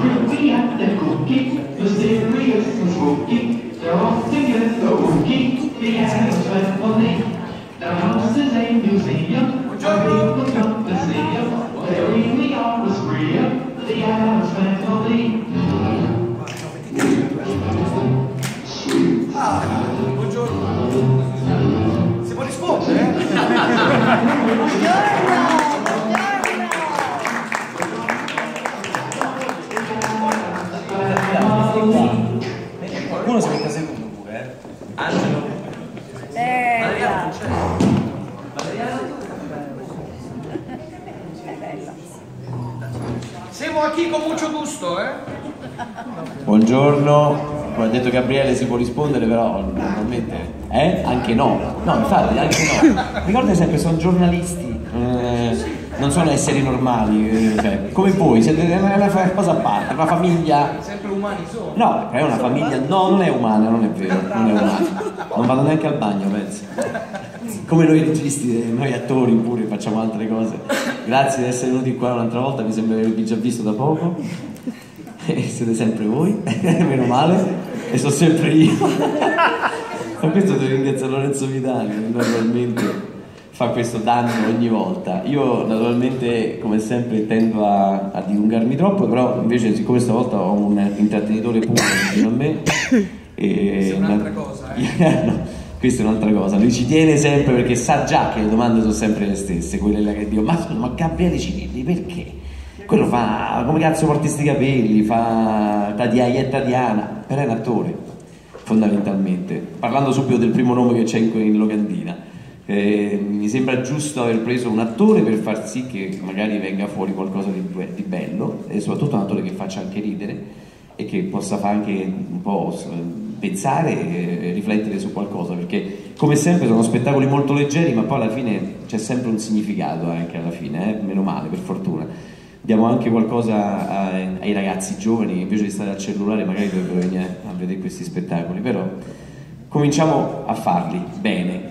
Frequency at the cookie, the same way as the smoky. They're all singing the a sweat. The ah. house is a ah. museum, where people come to see them. They really are a spree, they have a sweat buongiorno. Si può rispondere? Eh? Angelo. Eh, Adriano c'è. Siamo chi con mucho gusto, eh? Buongiorno, come ha detto Gabriele si può rispondere però normalmente eh? Anche no, no infatti anche no Ricordate sempre sono giornalisti eh, non sono esseri normali eh, cioè, come voi, siete una cosa a parte, una famiglia. Sempre umani sono. No, è una famiglia, no non è umana, non è vero, non è umana. Non vado neanche al bagno penso. Come noi registi, eh, noi attori pure facciamo altre cose. Grazie di essere venuti qua un'altra volta, mi sembra di avervi già visto da poco. E siete sempre voi, meno male, e sono sempre io. Ma questo devo ringraziare Lorenzo Vitali, che naturalmente fa questo danno ogni volta. Io naturalmente, come sempre, tendo a, a dilungarmi troppo, però invece siccome stavolta ho un intrattenitore puro vicino a me... E Questa è un'altra cosa, No, questa è un'altra cosa, lui ci tiene sempre perché sa già che le domande sono sempre le stesse, quelle là che dico, ma ma Gabriele Cirilli perché? Quello fa, come cazzo porti sti capelli, fa Tatiana, è Tatiana, però è un attore, fondamentalmente. Parlando subito del primo nome che c'è in, in locandina, eh, mi sembra giusto aver preso un attore per far sì che magari venga fuori qualcosa di, di bello e soprattutto un attore che faccia anche ridere e che possa fare anche un po' pensare e riflettere su qualcosa perché come sempre sono spettacoli molto leggeri ma poi alla fine c'è sempre un significato anche alla fine eh? meno male per fortuna diamo anche qualcosa a- ai ragazzi giovani che invece di stare al cellulare magari dovrebbero venire a vedere questi spettacoli però cominciamo a farli bene